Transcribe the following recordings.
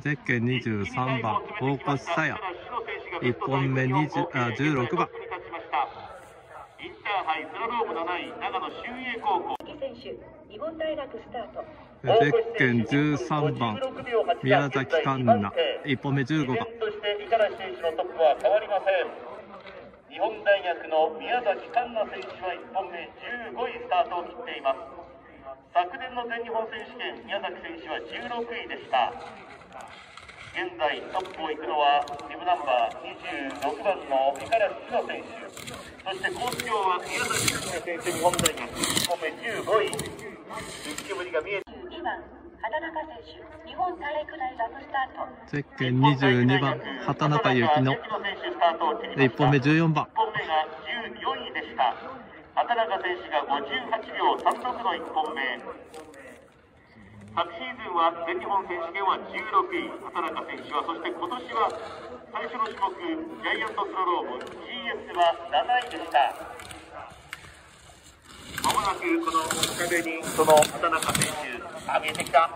ゼッケン23番大越さや。1本目20あ16番。インターハイスラローム7位長野修英高校。選手日本大学スタートゼッケン13番宮崎環奈1本目15番。して五十嵐選手のトップは変わりません。日本大学の宮崎環奈選手は1本目15位スタートを切っています昨年の全日本選手権宮崎選手は16位でした。現在トップを行くのはビブナンバー26番の五十嵐志乃選手。そしてコース上は宮崎選手日本大学。1本目15位。浮きぶりが見えて。2番畑中選手日本体育大学スタートゼッケン22番畑中幸乃1本目14番。1本目が14位でした畑中選手が58秒36の1本目。昨シーズンは全日本選手権は16位。畑中選手はそして今年は最初の種目ジャイアントスラローム GS は7位でした。まもなくこの壁にその畑中選手あ見えてきた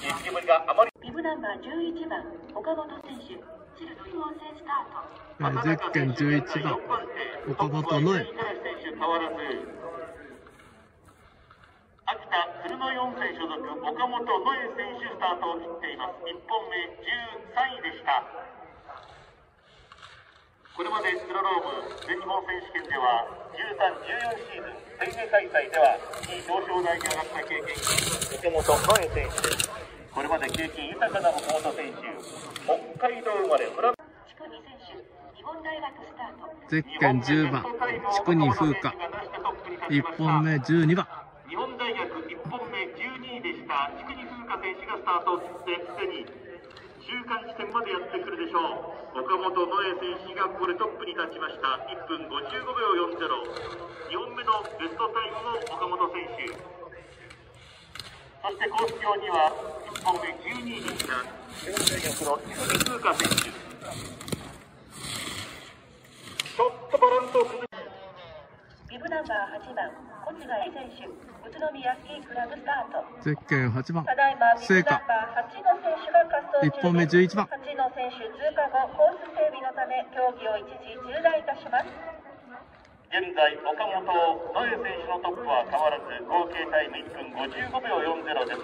浮きぶりがあまりビブナンバー11番岡本選手チルド日本戦スタート。ゼッケン11番岡本のえ変わらず秋田鶴の4選所属岡本ノエ選手スタートを切っています。1本目13位でした。これまでスラローム全日本選手権では1314シーズンペイネ開催では2位表彰台に上がった経験岡本ノエ選手です。これまで経験豊かな岡本選手北海道生まれフゼッケン10番筑二風花1本目12番。日本大学1本目12位でした。筑二風花選手がスタート。を切ってすでに中間地点までやってくるでしょう。岡本ノエ選手がここでトップに立ちました。1分55秒40 2本目のベストタイムの岡本選手。そしてコース上には1本目12位でした。日本大学の筑二風花選手。とバランスを崩しビブナンバー8番小津賀恵選手宇都宮スキークラブスタート。ゼッケン8番ただいまビブナンバー8の選手が滑走中。です1本目11番。8の選手通過後コース整備のため競技を一時中断いたします。現在岡本ノエ選手のトップは変わらず合計タイム1分55秒40です。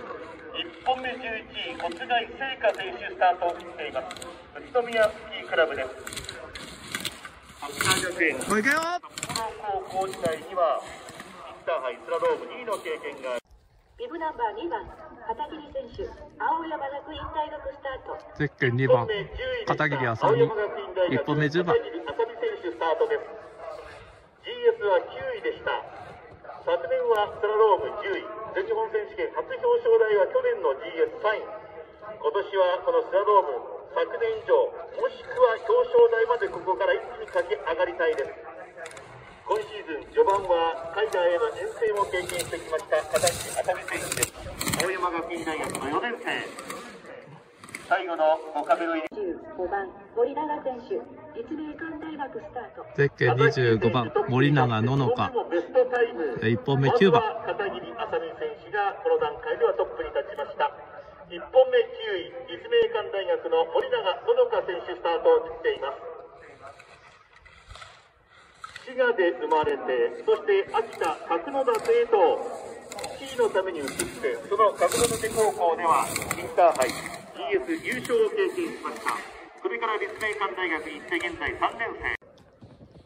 1本目11位小津貝聖華選手スタートを切っています。宇都宮スキークラブです八幡学園おいけよ。札幌高校時代にはインターハイスラローム2位の経験がありビブナンバー2番片桐選手青山学院大学スタート。ゼッケン2番片桐あさみ1本目10番。片桐あさみ選手スタートです。GS は9位でした。昨年はスラローム10位。全日本選手権初表彰台は去年の GS3 位。今年はこのスラローム昨年以上もしくは表彰台までここから一気に駆け上がりたいです今シーズン序盤は海外への遠征も経験してきました片桐あさみ選手です青山学院大学の4年生最後の5壁の入り15番森永選手立命館大学スタートゼッケン25番森永ののか。ベストタイム。1本目9番。片桐あさみ選手がこの段階ではトップに立ちました。1本目9位立命館大学の森永ののか選手スタートを切っています。滋賀で生まれてそして秋田角館へとスキーのために移ってその角館高校ではインターハイ GS 優勝を経験しましたこれから立命館大学に行って現在3年生。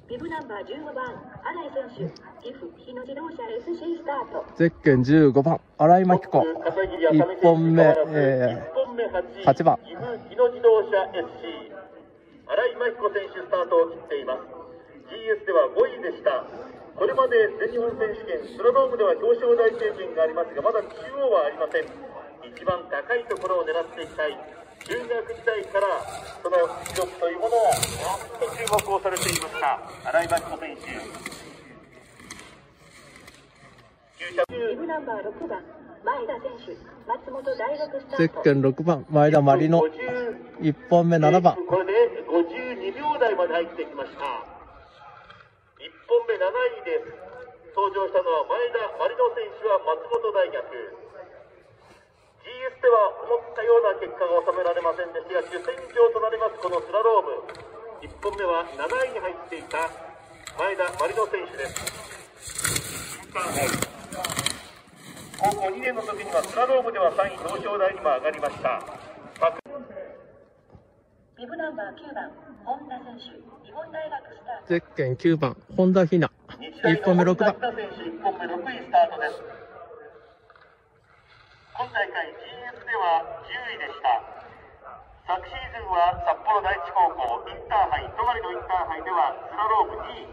ビブナンバー15番新井選手岐阜日野自動車 SC スタート。ゼッケン15番新井真紀子。1本目、えー、8番。岐阜日野自動車 SC 新井真紀子選手スタートを切っています。GS では5位でした。これまで全日本選手権スラロームでは表彰台経験がありますがまだ中央はありません。一番高いところを狙っていきたい中学時代からその記録というものをずっと注目をされていました。新井真紀子選手ビブナンバー6番前田選手松本大学スタートゼッケン6番前田まりの1本目7番。これで52秒台まで入ってきました。1本目7位です。登場したのは前田まりの選手は松本大学 GS では思ったような結果が収められませんでしたが主戦場となりますこのスラローム。1本目は7位に入っていた前田マリノ選手です。高校2年の時にはスラロームでは3位表彰台にも上がりました。ビブナンバー9番本田選手。日本大学スタート。ゼッケン9番、本田ひな。1本目6番。田選手1本目6位スタートです今大会 GS では10位でした。昨シーズンは札幌第一高校インターハイ戸狩のインターハイではスラローム2位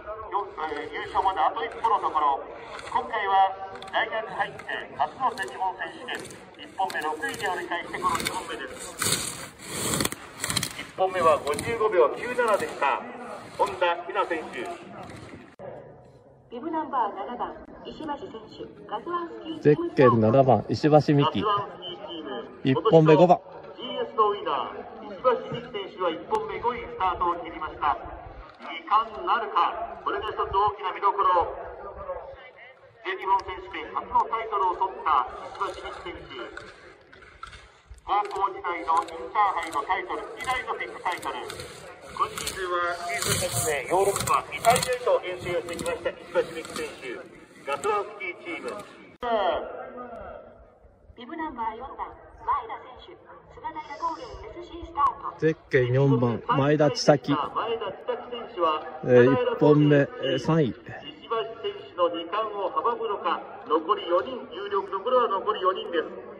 優勝まであと一歩のところ。今回は大学入って初の全日本選手権1本目6位で折り返してこの2本目です。1本目は55秒97でした。本田ひな選手。ゼッケン7番、石橋美希。一本目5番。GS のウィナー石橋美希選手は1本目5位スタートを切りました。2冠なるかこれが一つ大きな見どころ全日本選手権初のタイトルを取った石橋美希選手。高校時代のインターハイのタイトル2大のビッグタイトル今シーズンはシーズンですねヨーロッパイタリアへと遠征をしてきました石橋美希選手ガスワンスキーチームビブナンバー4番前田選手菅平高原 SC スタートゼッケン4番、前田千咲。えー1本目、えー3位。石橋選手の2冠を阻むのか、残り4人、有力どころは残り4人です。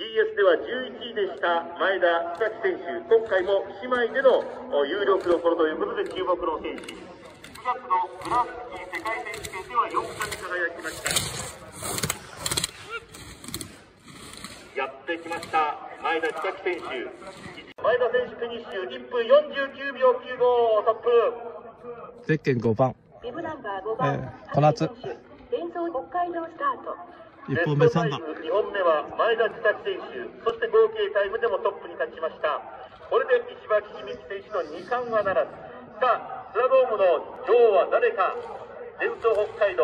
GS では11位でした前田千咲選手、今回も姉妹でのお有力どころということで注目の選手。9月のグラフスキー世界選手権では4冠に輝きました。やってきました前田千咲選手。前田選手フィニッシュ1分49秒95トップ。ゼッケン5番、ビブナンバー5番、えー小夏。連想北海道スタート1本目3番。2本目は前田千咲選手そして合計タイムでもトップに立ちました。これで石橋美希選手の2冠はならず。さあスラロームの女王は誰か。伝統北海道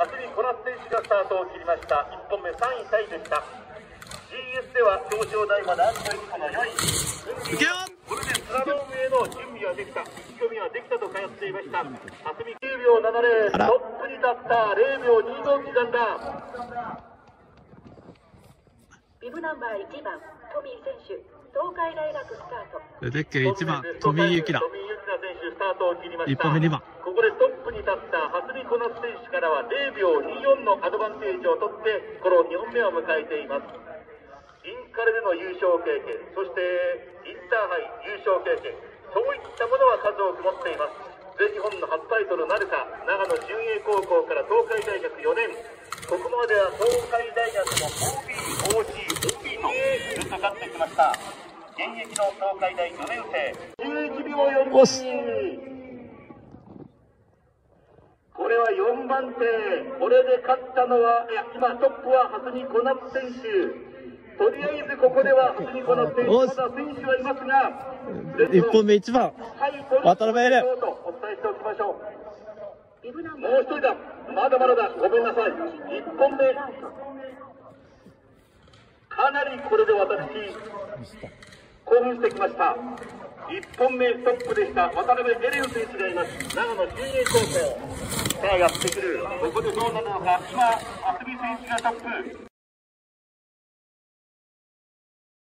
アスリコナス選手がスタートを切りました。1本目3位タイでした。GS では表彰台まであと一歩の4位いけよこれでスラロームへの準備はできた。意気込みはできたと通っていました。蓮見9秒70あら。トップに立った。0秒25刻んだナンバー1番トミー選手東海大学スタート。ゼッケン1番、富井ートを切りました。一本目二番。ここでトップに立った蓮見小夏選手からは0秒24のアドバンテージを取ってこの2本目を迎えています。インカレでの優勝経験そしてインターハイ優勝経験そういったものは数多く持っています。全日本の初タイトルなるか長野純英高校から東海大学4年。ここまでは東海大学の OB、OG、OB とずっと勝ってきました現役の東海大4年生11秒おし42これは4番手これで勝ったのはいや今トップは蓮見小夏選手とりあえずここでは蓮見小夏選手まだ選手はいますが1本目1番、渡辺エレンお伝えしておきましょうもう一人だまだまだだごめんなさい1本目かなりこれで私興奮してきました。1本目トップでした。渡辺エレン選手がいます。長野新栄高校。さあやってくる。ここでどうなるのか。今渥美選手がトップ。